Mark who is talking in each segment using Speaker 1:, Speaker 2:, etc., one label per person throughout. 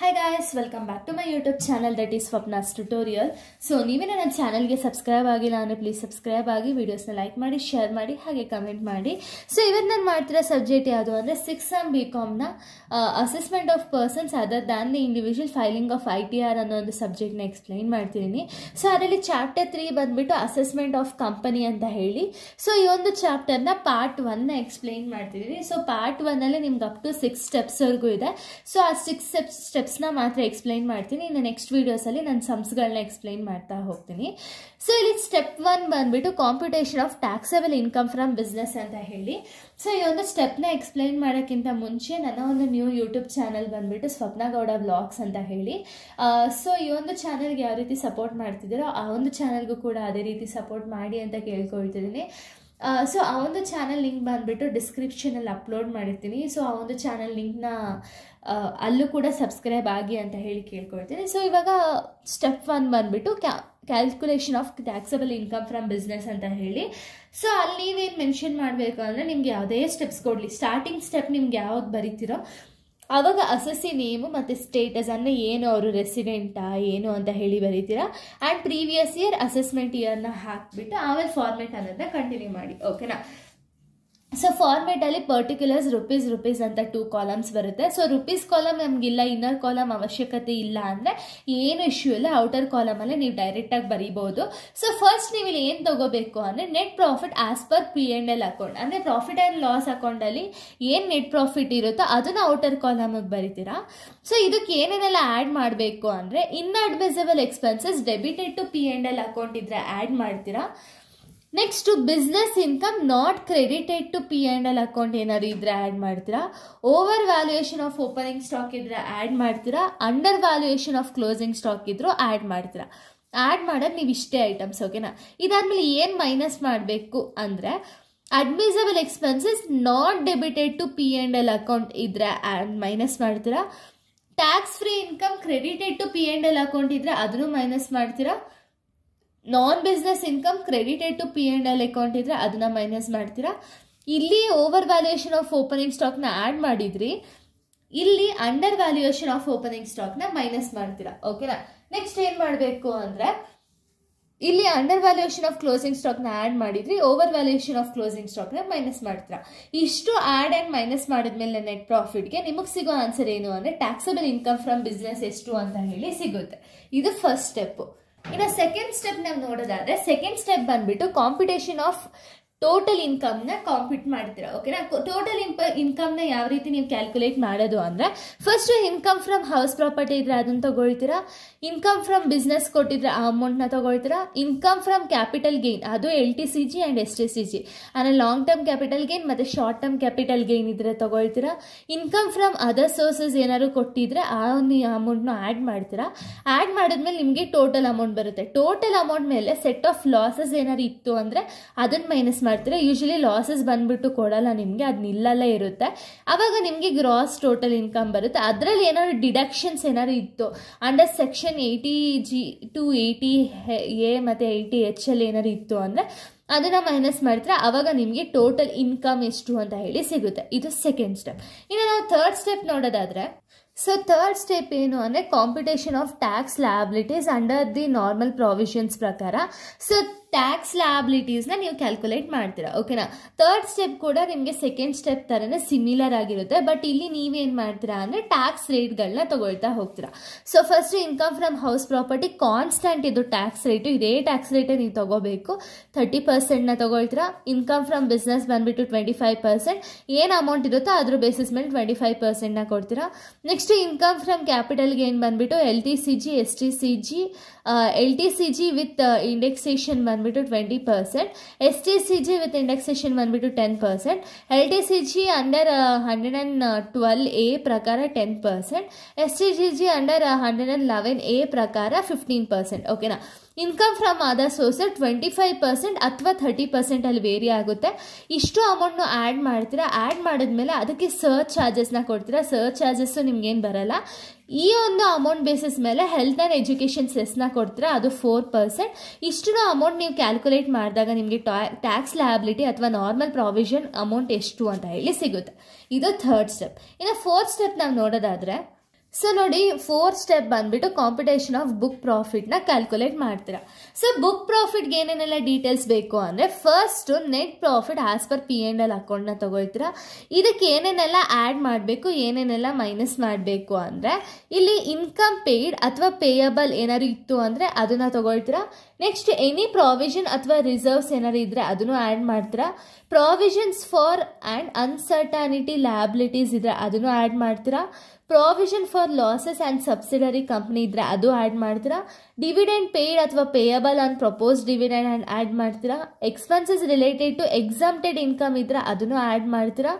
Speaker 1: Hi guys welcome back to my YouTube channel that is Swapna's tutorial so ನೀವೇ ನನ್ನ ಚಾನಲ್ಗೆ subscribe ಆಗಿಲ್ಲ ಅಂದರೆ ಪ್ಲೀಸ್ ಸಬ್ಸ್ಕ್ರೈಬ್ ಆಗಿ ವೀಡಿಯೋಸ್ನ ಲೈಕ್ ಮಾಡಿ ಶೇರ್ ಮಾಡಿ, ಹಾಗೆ ಕಮೆಂಟ್ ಮಾಡಿ. ಸೊ ಇವತ್ತು ನಾನು ಮಾಡ್ತಿರೋ ಸಬ್ಜೆಕ್ಟ್ ಯಾವುದು ಅಂದರೆ six M B ಕಾಮ್ನ assessment of persons other than the individual filing of I T R ಅನ್ನೋ ಒಂದು ಸಬ್ಜೆಕ್ಟ್ನ ಎಕ್ಸ್ಪ್ಲೈನ್ ಮಾಡ್ತಿದ್ದೀನಿ. ಸೊ ಅದರಲ್ಲಿ ಚಾಪ್ಟರ್ ತ್ರೀ ಬಂದುಬಿಟ್ಟು ಅಸೆಸ್ಮೆಂಟ್ ಆಫ್ ಕಂಪನಿ ಅಂತ ಹೇಳಿ. ಸೊ ಈ ಒಂದು ಚಾಪ್ಟರ್ನ ಪಾರ್ಟ್ ಒನ್ನ ಎಕ್ಸ್ಪ್ಲೈನ್ ಮಾಡ್ತಿದ್ದೀನಿ. ಸೊ ಪಾರ್ಟ್ ಒನ್ನಲ್ಲಿ ನಿಮ್ಗೆ ಅಪ್ ಟು ಸಿಕ್ಸ್ ಸ್ಟೆಪ್ಸ್ವರೆಗೂ ಇದೆ. ಸೊ ಆ ಸಿಕ್ಸ್ ಸ್ಟೆಪ್ಸ್ ಸ್ಟೆಪ್ಸ್ನ ಮಾತ್ರ ಎಕ್ಸ್ಪ್ಲೈನ್ ಮಾಡ್ತೀನಿ. ಇನ್ನು ನೆಕ್ಸ್ಟ್ ವೀಡಿಯೋಸಲ್ಲಿ ನಾನು ಸಮ್ಸ್ಗಳನ್ನ ಎಕ್ಸ್ಪ್ಲೈನ್ ಮಾಡ್ತಾ ಹೋಗ್ತೀನಿ. ಸೊ ಇಲ್ಲಿ ಸ್ಟೆಪ್ ಒನ್ ಬಂದುಬಿಟ್ಟು computation of taxable income from business ಅಂತ ಹೇಳಿ. ಸೊ ಈ ಒಂದು ಸ್ಟೆಪ್ನ ಎಕ್ಸ್ಪ್ಲೈನ್ ಮಾಡೋಕ್ಕಿಂತ ಮುಂಚೆ ನನ್ನ ಒಂದು ನ್ಯೂ ಯೂಟ್ಯೂಬ್ ಚಾನಲ್ ಬಂದುಬಿಟ್ಟು ಸ್ವಪ್ನ ಗೌಡ ಬ್ಲಾಗ್ಸ್ ಅಂತ ಹೇಳಿ. ಸೊ ಈ ಒಂದು ಚಾನಲ್ಗೆ ಯಾವ ರೀತಿ ಸಪೋರ್ಟ್ ಮಾಡ್ತಿದ್ದೀರೋ, ಆ ಒಂದು ಚಾನಲ್ಗೂ ಕೂಡ ಅದೇ ರೀತಿ ಸಪೋರ್ಟ್ ಮಾಡಿ ಅಂತ ಕೇಳ್ಕೊಳ್ತಿದ್ದೀನಿ. ಸೊ ಆ ಒಂದು ಚಾನಲ್ ಲಿಂಕ್ ಬಂದುಬಿಟ್ಟು ಡಿಸ್ಕ್ರಿಪ್ಷನಲ್ಲಿ ಅಪ್ಲೋಡ್ ಮಾಡಿರ್ತೀನಿ. ಸೊ ಆ ಒಂದು ಚಾನಲ್ ಲಿಂಕ್ನ ಅಲ್ಲೂ ಕೂಡ ಸಬ್ಸ್ಕ್ರೈಬ್ ಆಗಿ ಅಂತ ಹೇಳಿ ಕೇಳ್ಕೊಳ್ತೀನಿ. ಸೊ ಇವಾಗ ಸ್ಟೆಪ್ ಒನ್ ಬಂದುಬಿಟ್ಟು ಕ್ಯಾ calculation of taxable income from business ಅಂತ ಹೇಳಿ. ಸೊ ಅಲ್ಲಿ ನೀವೇನು ಮೆನ್ಷನ್ ಮಾಡಬೇಕು ಅಂದರೆ ನಿಮ್ಗೆ ಯಾವುದೇ ಸ್ಟೆಪ್ಸ್ ಕೊಡಲಿ. ಸ್ಟಾರ್ಟಿಂಗ್ ಸ್ಟೆಪ್ ನಿಮ್ಗೆ ಯಾವಾಗ ಬರೀತಿರೋ ಆವಾಗ ಅಸಸಿ ನೇಮು ಮತ್ತು ಸ್ಟೇಟಸ್ ಅಂದರೆ ಏನು, ಅವರು ರೆಸಿಡೆಂಟಾ ಏನು ಅಂತ ಹೇಳಿ ಬರೀತೀರಾ? ಆ್ಯಂಡ್ ಪ್ರೀವಿಯಸ್ ಇಯರ್ ಅಸೆಸ್ಮೆಂಟ್ ಇಯರ್ನ ಹಾಕಿಬಿಟ್ಟು ಆಮೇಲೆ ಫಾರ್ಮೆಟ್ ಅನ್ನೋದನ್ನ ಕಂಟಿನ್ಯೂ ಮಾಡಿ ಓಕೆನಾ ಸೊ ಫಾರ್ಮೇಟಲ್ಲಿ ಪರ್ಟಿಕ್ಯುಲರ್ಸ್ ರುಪೀಸ್ ರುಪೀಸ್ ಅಂತ ಟೂ ಕಾಲಮ್ಸ್ ಬರುತ್ತೆ. ಸೊ ರುಪೀಸ್ ಕಾಲಮ್ ನಮಗಿಲ್ಲ ಇನ್ನರ್ ಕಾಲಮ್ ಅವಶ್ಯಕತೆ ಇಲ್ಲ ಅಂದರೆ ಏನು ಇಶ್ಯೂ ಇಲ್ಲ. ಔಟರ್ ಕಾಲಮಲ್ಲೇ ನೀವು ಡೈರೆಕ್ಟಾಗಿ ಬರೀಬೋದು. ಸೊ ಫಸ್ಟ್ ನೀವು ಇಲ್ಲಿ ಏನು ತಗೋಬೇಕು ಅಂದರೆ net profit as per P and L account ಅಂದರೆ ಪ್ರಾಫಿಟ್ ಆ್ಯಂಡ್ ಲಾಸ್ ಅಕೌಂಟಲ್ಲಿ ಏನು ನೆಟ್ ಪ್ರಾಫಿಟ್ ಇರುತ್ತೋ ಅದನ್ನು ಔಟರ್ ಕಾಲಮಿಗೆ ಬರೀತೀರಾ. ಸೊ ಇದಕ್ಕೆ ಏನೇನೆಲ್ಲ ಆ್ಯಡ್ ಮಾಡಬೇಕು ಅಂದರೆ inadmissible expenses debited to P and L account ಇದ್ದರೆ ಆ್ಯಡ್ ಮಾಡ್ತೀರಾ. Next business income not credited to P and L account ಏನಾದ್ರು ಇದ್ರೆ ಆ್ಯಡ್ ಮಾಡ್ತೀರಾ? Over valuation of opening stock ಇದ್ರೆ ಆ್ಯಡ್ ಮಾಡ್ತೀರಾ? Under valuation of closing stock ಇದ್ರೂ add ಮಾಡ್ತೀರಾ? Add ಮಾಡೋದು ನೀವು ಇಷ್ಟೇ ಐಟಮ್ಸ್ ಓಕೆನಾ ಇದಾದ್ಮೇಲೆ ಏನು ಮೈನಸ್ ಮಾಡಬೇಕು ಅಂದರೆ admissible expenses not debited to P and L account ಇದ್ರೆ ಆ್ಯಡ್ ಮೈನಸ್ ಮಾಡ್ತೀರಾ? Tax free income credited to P and L account ಇದ್ರೆ ಅದನ್ನು ಮೈನಸ್ ಮಾಡ್ತೀರಾ? Non business income credited to P and L account ಇದ್ರೆ ಅದನ್ನ minus ಮಾಡ್ತೀರಾ? ಇಲ್ಲಿ over valuation of opening ಸ್ಟಾಕ್ನ ಆ್ಯಡ್ ಮಾಡಿದ್ರಿ, ಇಲ್ಲಿ ಅಂಡರ್ ವ್ಯಾಲ್ಯೂಯೇಷನ್ ಆಫ್ ಓಪನಿಂಗ್ ಸ್ಟಾಕ್ನ ಮೈನಸ್ ಮಾಡ್ತೀರಾ? ಓಕೆನಾ ನೆಕ್ಸ್ಟ್ ಏನು ಮಾಡಬೇಕು ಅಂದರೆ, ಇಲ್ಲಿ ಅಂಡರ್ ವ್ಯಾಲ್ಯೂಯೇಷನ್ ಆಫ್ ಕ್ಲೋಸಿಂಗ್ ಸ್ಟಾಕ್ನ ಆ್ಯಡ್ ಮಾಡಿದ್ರಿ ಓವರ್ ವ್ಯಾಲ್ಯೂಯೇಷನ್ ಆಫ್ ಕ್ಲೋಸಿಂಗ್ ಸ್ಟಾಕ್ನ ಮೈನಸ್ ಮಾಡ್ತೀರಾ? ಇಷ್ಟು ಆ್ಯಡ್ ಆ್ಯಂಡ್ ಮೈನಸ್ ಮಾಡಿದ್ಮೇಲೆ ನೆಟ್ ಪ್ರಾಫಿಟ್ಗೆ ನಿಮಗೆ ಸಿಗೋ ಆನ್ಸರ್ ಏನು ಅಂದರೆ ಟ್ಯಾಕ್ಸಬಲ್ ಇನ್ಕಮ್ ಫ್ರಮ್ ಬಿಸ್ನೆಸ್ ಎಷ್ಟು ಅಂತ ಹೇಳಿ ಸಿಗುತ್ತೆ. ಇದು ಫಸ್ಟ್ ಸ್ಟೆಪ್ಪು ಇನ್ನು ಸೆಕೆಂಡ್ ಸ್ಟೆಪ್ ನಾವು ನೋಡೋದಾದ್ರೆ ಸೆಕೆಂಡ್ ಸ್ಟೆಪ್ ಬಂದ್ಬಿಟ್ಟು ಕಾಂಪಿಟೇಷನ್ ಆಫ್ ಟೋಟಲ್ ಇನ್ಕಮ್ನ ಕಾಂಪ್ಯೂಟ್ ಮಾಡ್ತೀರಾ? ಓಕೆನಾ ಟೋಟಲ್ ಇಂಪ ಇನ್ಕಮ್ನ ಯಾವ ರೀತಿ ನೀವು ಕ್ಯಾಲ್ಕುಲೇಟ್ ಮಾಡೋದು ಅಂದರೆ first income from house property ಇದ್ರೆ ಅದನ್ನು ತಗೊಳ್ತೀರಾ? ಇನ್ಕಮ್ ಫ್ರಮ್ ಬಿಸ್ನೆಸ್ ಕೊಟ್ಟಿದ್ರೆ ಆ ಅಮೌಂಟ್ನ ತಗೊಳ್ತೀರಾ? ಇನ್ಕಮ್ ಫ್ರಮ್ ಕ್ಯಾಪಿಟಲ್ ಗೇನ್ ಅದು L T C G and S T C G ಅಂದರೆ ಲಾಂಗ್ ಟರ್ಮ್ ಕ್ಯಾಪಿಟಲ್ ಗೇನ್ ಮತ್ತು ಶಾರ್ಟ್ ಟರ್ಮ್ ಕ್ಯಾಪಿಟಲ್ ಗೇನ್ ಇದ್ರೆ ತಗೊಳ್ತೀರಾ? ಇನ್ಕಮ್ ಫ್ರಮ್ ಅದರ್ ಸೋರ್ಸಸ್ ಏನಾದ್ರು ಕೊಟ್ಟಿದ್ರೆ ಆ ಒಂದು ಅಮೌಂಟ್ನ ಆ್ಯಡ್ ಮಾಡ್ತೀರಾ? ಆ್ಯಡ್ ಮಾಡಿದ್ಮೇಲೆ ನಿಮಗೆ ಟೋಟಲ್ ಅಮೌಂಟ್ ಬರುತ್ತೆ. ಟೋಟಲ್ ಅಮೌಂಟ್ ಮೇಲೆ ಸೆಟ್ ಆಫ್ ಲಾಸಸ್ ಏನಾದ್ರು ಇತ್ತು ಅಂದರೆ ಅದನ್ನು ಮೈನಸ್ ಮಾಡ್ತೀರಾ? ಯೂಶಲಿ ಲಾಸಸ್ ಬಂದ್ಬಿಟ್ಟು ಕೊಡಲ್ಲ ನಿಮಗೆ, ಅದು ನಿಲ್ಲಲ್ಲೇ ಇರುತ್ತೆ. ಆವಾಗ ನಿಮಗೆ ಗ್ರಾಸ್ ಟೋಟಲ್ ಇನ್ಕಮ್ ಬರುತ್ತೆ. ಅದರಲ್ಲಿ ಏನಾದ್ರು ಡಿಡಕ್ಷನ್ಸ್ ಏನಾದ್ರು ಇತ್ತು? Under section eighty G to eighty A ಮತ್ತು ಏಯ್ಟಿ ಎಚ್ ಅಲ್ಲಿ ಏನಾದ್ರು ಇತ್ತು ಅಂದರೆ, ಅದನ್ನು ಮೈನಸ್ ಮಾಡ್ತೀರ? ಆವಾಗ ನಿಮಗೆ ಟೋಟಲ್ ಇನ್ಕಮ್ ಎಷ್ಟು ಅಂತ ಹೇಳಿ ಸಿಗುತ್ತೆ. ಇದು ಸೆಕೆಂಡ್ ಸ್ಟೆಪ್ ಇನ್ನು ನಾವು ಥರ್ಡ್ ಸ್ಟೆಪ್ ನೋಡೋದಾದರೆ ಸೊ ಥರ್ಡ್ ಸ್ಟೆಪ್ ಏನು ಅಂದರೆ computation of tax liabilities under the normal provisions ಪ್ರಕಾರ. ಸೊ ಟ್ಯಾಕ್ಸ್ ಲ್ಯಾಬಿಲಿಟೀಸ್ನ ನೀವು ಕ್ಯಾಲ್ಕುಲೇಟ್ ಮಾಡ್ತೀರಾ ಓಕೆನಾ ತರ್ಡ್ ಸ್ಟೆಪ್ ಕೂಡ ನಿಮಗೆ ಸೆಕೆಂಡ್ ಸ್ಟೆಪ್ ಥರನೇ ಸಿಮಿಲರ್ ಆಗಿರುತ್ತೆ ಬಟ್ ಇಲ್ಲಿ ನೀವೇನು ಮಾಡ್ತೀರಾ ಅಂದರೆ ಟ್ಯಾಕ್ಸ್ ರೇಟ್ಗಳನ್ನ ತೊಗೊಳ್ತಾ ಹೋಗ್ತೀರಾ. So first income from house property constant ಇದು ಟ್ಯಾಕ್ಸ್ ರೇಟು ಇದೇ ಟ್ಯಾಕ್ಸ್ ರೇಟೇ ನೀವು ತೊಗೋಬೇಕು ತರ್ಟಿ ಪರ್ಸೆಂಟ್ನ ತೊಗೊಳ್ತೀರಾ. ಇನ್ಕಮ್ ಫ್ರಮ್ ಬಿಸ್ನೆಸ್ ಬಂದುಬಿಟ್ಟು ಟ್ವೆಂಟಿ ಫೈವ್ ಪರ್ಸೆಂಟ್ ಏನು ಅಮೌಂಟ್ ಇರುತ್ತೋ ಅದ್ರ ಬೇಸಿಸ್ ಮೇಲೆ ಟ್ವೆಂಟಿ ಫೈವ್ ಪರ್ಸೆಂಟ್ನ ಕೊಡ್ತೀರಾ. ನೆಕ್ಸ್ಟ್ ಇನ್ಕಮ್ ಫ್ರಮ್ ಕ್ಯಾಪಿಟಲ್ಗೆ ಏನು ಬಂದುಬಿಟ್ಟು L T C G S T C G L T C G with indexation 1 by to 20 percent. STCG with indexation 1 by to 10 percent. LTCG under uh, 112A prakara 10 percent. stgg under uh, 111A prakara 15 percent. Okay now. Percent income from other sources twenty five percent ಅಥವಾ thirty ಪರ್ಸೆಂಟಲ್ಲಿ vary ಆಗುತ್ತೆ. ಇಷ್ಟು ಅಮೌಂಟ್ನು add ಮಾಡ್ತೀರಾ add ಮಾಡಿದ್ಮೇಲೆ ಅದಕ್ಕೆ search ಚಾರ್ಜಸ್ನ ಕೊಡ್ತೀರಾ search charges ನಿಮ್ಗೇನು ಬರಲ್ಲ. ಈ ಒಂದು ಅಮೌಂಟ್ ಬೇಸಿಸ್ ಮೇಲೆ ಹೆಲ್ತ್ ಆ್ಯಂಡ್ ಎಜುಕೇಷನ್ ಸೆಸ್ನ ಕೊಡ್ತೀರಾ, ಅದು ಫೋರ್ ಪರ್ಸೆಂಟ್ ಇಷ್ಟು ಅಮೌಂಟ್ ನೀವು ಕ್ಯಾಲ್ಕುಲೇಟ್ ಮಾಡಿದಾಗ ನಿಮಗೆ ಟ್ಯಾಕ್ಸ್ ಲಯಬಿಲಿಟಿ ಅಥವಾ ನಾರ್ಮಲ್ ಪ್ರಾವಿಷನ್ ಅಮೌಂಟ್ ಎಷ್ಟು ಅಂತ ಹೇಳಿ ಸಿಗುತ್ತೆ. ಇದು ಥರ್ಡ್ ಸ್ಟೆಪ್ ಇನ್ನು ಫೋರ್ತ್ ಸ್ಟೆಪ್ ನಾವು ನೋಡೋದಾದರೆ ಸೊ ನೋಡಿ ಫೋರ್ ಸ್ಟೆಪ್ ಬಂದ್ಬಿಟ್ಟು ಕಾಂಪಿಟೇಷನ್ ಆಫ್ ಬುಕ್ ಪ್ರಾಫಿಟ್ನ ಕ್ಯಾಲ್ಕುಲೇಟ್ ಮಾಡ್ತೀರಾ. ಸೊ ಬುಕ್ ಪ್ರಾಫಿಟ್ಗೆ ಏನೇನೆಲ್ಲ ಡೀಟೇಲ್ಸ್ ಬೇಕು ಅಂದರೆ first net profit as per P and L ಅಕೌಂಟ್ನ ತಗೊಳ್ತೀರಾ. ಇದಕ್ಕೆ ಏನೇನೆಲ್ಲ ಆ್ಯಡ್ ಮಾಡಬೇಕು, ಏನೇನೆಲ್ಲ ಮೈನಸ್ ಮಾಡಬೇಕು ಅಂದರೆ, ಇಲ್ಲಿ ಇನ್ಕಮ್ ಪೇಯ್ಡ್ ಅಥವಾ ಪೇಯಬಲ್ ಏನಾದ್ರು ಇತ್ತು ಅಂದರೆ, ಅದನ್ನು ತಗೊಳ್ತೀರಾ. ನೆಕ್ಸ್ಟ್ ಎನಿ ಪ್ರಾವಿಷನ್ ಅಥವಾ ರಿಸರ್ವ್ಸ್ ಏನಾದ್ರು ಇದ್ದರೆ ಅದನ್ನು ಆ್ಯಡ್ ಮಾಡ್ತೀರಾ. Provisions for and uncertainty liabilities ಇದ್ದರೆ ಅದನ್ನು ಆ್ಯಡ್ ಮಾಡ್ತೀರಾ. Provision for losses and subsidiary company ಇದ್ದರೆ ಅದು ಆ್ಯಡ್ ಮಾಡ್ತೀರಾ? ಡಿವಿಡೆಂಡ್ ಪೇಯ್ಡ್ ಅಥವಾ payable on propose dividend and add ಮಾಡ್ತೀರಾ? Expenses related to exempted income ಇದ್ದರೆ ಅದನ್ನು ಆ್ಯಡ್ ಮಾಡ್ತೀರಾ?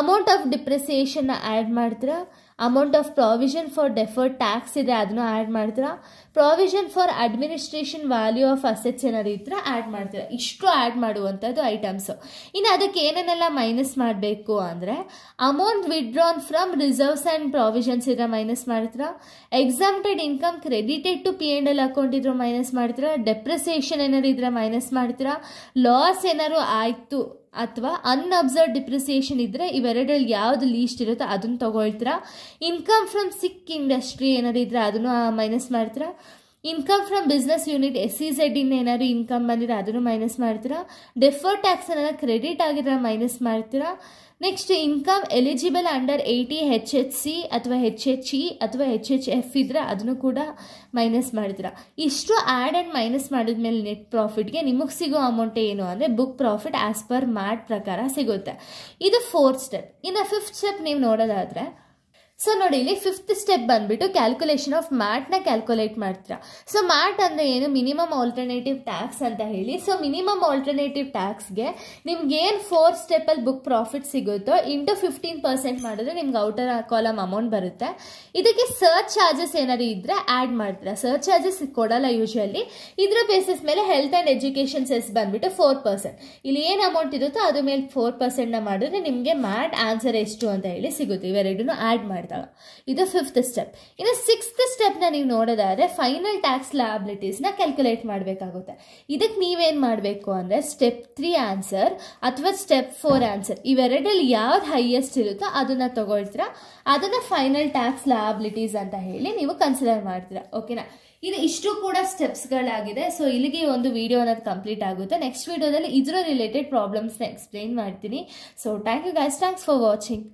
Speaker 1: ಅಮೌಂಟ್ ಆಫ್ ಡಿಪ್ರಿಸಿಯೇಷನ್ನ ಆ್ಯಡ್ ಮಾಡ್ತೀರಾ? Amount of provision for deferred tax ಇದೆ, ಅದನ್ನು ಆ್ಯಡ್ ಮಾಡ್ತೀರಾ? Provision for administration value of assets ಏನಾದ್ರು ಇದ್ರೆ ಆ್ಯಡ್ ಮಾಡ್ತೀರಾ. ಇಷ್ಟು ಆ್ಯಡ್ ಮಾಡುವಂಥದ್ದು ಐಟಮ್ಸು ಇನ್ನು ಅದಕ್ಕೆ ಏನೇನೆಲ್ಲ ಮೈನಸ್ ಮಾಡಬೇಕು ಅಂದರೆ amount withdrawn from reserves and provisions ಇದ್ರೆ ಮೈನಸ್ ಮಾಡ್ತೀರಾ? Exempted income credited to P and L account ಇದ್ರೆ ಮೈನಸ್ ಮಾಡ್ತೀರಾ? ಡೆಪ್ರಿಸಿಯೇಷನ್ ಏನಾದ್ರು ಇದ್ರೆ ಮೈನಸ್ ಮಾಡ್ತೀರಾ? ಲಾಸ್ ಏನಾದ್ರು ಆಯಿತು ಅಥವಾ ಅನ್ಅಬ್ಸರ್ವ್ ಡಿಪ್ರಿಸಿಯೇಷನ್ ಇದ್ದರೆ ಇವೆರಡರಲ್ಲಿ ಯಾವುದು ಲೀಸ್ಟ್ ಇರುತ್ತೋ ಅದನ್ನು ತೊಗೊಳ್ತೀರಾ? ಇನ್ಕಮ್ ಫ್ರಮ್ ಸಿಕ್ ಇಂಡಸ್ಟ್ರಿ ಏನಾದ್ರು ಇದ್ದರೆ ಅದನ್ನು ಮೈನಸ್ ಮಾಡ್ತೀರಾ? Income from business unit S C Z in ಏನಾದ್ರು ಇನ್ಕಮ್ ಬಂದಿದ್ರೆ ಅದನ್ನು ಮೈನಸ್ ಮಾಡ್ತೀರಾ? ಡೆಫರ್ ಟ್ಯಾಕ್ಸ್ ಏನಾದ್ರು ಕ್ರೆಡಿಟ್ ಆಗಿದ್ರೆ ಮೈನಸ್ ಮಾಡ್ತೀರಾ? Next income eligible under eighty H H C ಅಥವಾ ಹೆಚ್ ಎಚ್ ಇ ಅಥವಾ ಹೆಚ್ ಎಚ್ ಎಫ್ ಇದ್ದರೆ ಅದನ್ನು ಕೂಡ ಮೈನಸ್ ಮಾಡಿದ್ರ ಇಷ್ಟು ಆ್ಯಡ್ ಆ್ಯಂಡ್ ಮೈನಸ್ ಮಾಡಿದ ಮೇಲೆ ನೆಟ್ ಪ್ರಾಫಿಟ್ಗೆ ನಿಮಗೆ ಸಿಗೋ ಅಮೌಂಟ್ ಏನು ಅಂದರೆ book profit as per MAT ಪ್ರಕಾರ ಸಿಗುತ್ತೆ. ಇದು ಫೋರ್ತ್ ಸ್ಟೆಪ್ ಇನ್ನು ಫಿಫ್ತ್ ಸ್ಟೆಪ್ ನೀವು ನೋಡೋದಾದರೆ ಸೊ ನೋಡಿ, ಇಲ್ಲಿ ಫಿಫ್ತ್ ಸ್ಟೆಪ್ ಬಂದ್ಬಿಟ್ಟು ಕ್ಯಾಲ್ಕುಲೇಷನ್ ಆಫ್ ಮ್ಯಾಟ್ನ ಕ್ಯಾಲ್ಕುಲೇಟ್ ಮಾಡ್ತೀರಾ. ಸೊ ಮ್ಯಾಟ್ ಅಂದರೆ ಏನು? ಮಿನಿಮಮ್ ಆಲ್ಟರ್ನೇಟಿವ್ ಟ್ಯಾಕ್ಸ್ ಅಂತ ಹೇಳಿ. ಸೊ ಮಿನಿಮಮ್ ಆಲ್ಟರ್ನೇಟಿವ್ ಟ್ಯಾಕ್ಸ್ಗೆ ನಿಮ್ಗೆ ಏನು ಫೋರ್ ಸ್ಟೆಪ್ಪಲ್ಲಿ ಬುಕ್ ಪ್ರಾಫಿಟ್ ಸಿಗುತ್ತೋ ಇಂಟು ಫಿಫ್ಟೀನ್ ಪರ್ಸೆಂಟ್ ಮಾಡಿದ್ರೆ ನಿಮ್ಗೆ ಔಟರ್ ಕಾಲಮ್ ಅಮೌಂಟ್ ಬರುತ್ತೆ. ಇದಕ್ಕೆ ಸರ್ಚ್ ಚಾರ್ಜಸ್ ಏನಾದ್ರು ಇದ್ದರೆ ಆ್ಯಡ್ ಮಾಡ್ತೀರಾ. ಸರ್ಚ್ ಚಾರ್ಜಸ್ ಕೊಡಲ್ಲ ಯೂಶುವಲಿ ಇದರ ಬೇಸಿಸ್ ಮೇಲೆ ಹೆಲ್ತ್ ಆ್ಯಂಡ್ ಎಜುಕೇಷನ್ ಸೆಸ್ ಬಂದ್ಬಿಟ್ಟು ಫೋರ್ ಪರ್ಸೆಂಟ್ ಇಲ್ಲಿ ಏನು ಅಮೌಂಟ್ ಇರುತ್ತೋ ಅದ್ರ ಮೇಲೆ ಫೋರ್ ಪರ್ಸೆಂಟ್ನ ಮಾಡಿದ್ರೆ ನಿಮಗೆ ಮ್ಯಾಟ್ ಆನ್ಸರ್ ಎಷ್ಟು ಅಂತ ಹೇಳಿ ಸಿಗುತ್ತೆ. ಇವೆರಡೂ ಆ್ಯಡ್ ಇದು ಫಿಫ್ತ್ ಸ್ಟೆಪ್ ಇನ್ನು ಸಿಕ್ಸ್ತ್ ಸ್ಟೆಪ್ನ ನೀವು ನೋಡೋದಾದ್ರೆ ಫೈನಲ್ ಟ್ಯಾಕ್ಸ್ ಲ್ಯಾಬಿಲಿಟೀಸ್ನ ಕ್ಯಾಲ್ಕುಲೇಟ್ ಮಾಡಬೇಕಾಗುತ್ತೆ. ಇದಕ್ಕೆ ನೀವೇನು ಮಾಡಬೇಕು ಅಂದರೆ ಸ್ಟೆಪ್ ತ್ರೀ ಆನ್ಸರ್ ಅಥವಾ ಸ್ಟೆಪ್ ಫೋರ್ ಆನ್ಸರ್ ಇವೆರಡಲ್ಲಿ ಯಾವ್ದು ಹೈಯೆಸ್ಟ್ ಇರುತ್ತೋ ಅದನ್ನು ತಗೊಳ್ತೀರಾ. ಅದನ್ನು ಫೈನಲ್ ಟ್ಯಾಕ್ಸ್ ಲ್ಯಾಬಿಲಿಟೀಸ್ ಅಂತ ಹೇಳಿ ನೀವು ಕನ್ಸಿಡರ್ ಮಾಡ್ತೀರಾ. ಓಕೆನಾ ಇದು ಇಷ್ಟು ಕೂಡ ಸ್ಟೆಪ್ಸ್ಗಳಾಗಿದೆ ಸೊ ಇಲ್ಲಿಗೆ ಒಂದು ವಿಡಿಯೋ ಅನ್ನೋದು ಕಂಪ್ಲೀಟ್ ಆಗುತ್ತೆ. ನೆಕ್ಸ್ಟ್ ವಿಡಿಯೋದಲ್ಲಿ ಇದರ ರಿಲೇಟೆಡ್ ಪ್ರಾಬ್ಲಮ್ಸ್ನ ಎಕ್ಸ್ಪ್ಲೈನ್ ಮಾಡ್ತೀನಿ. So thank you guys thanks for watching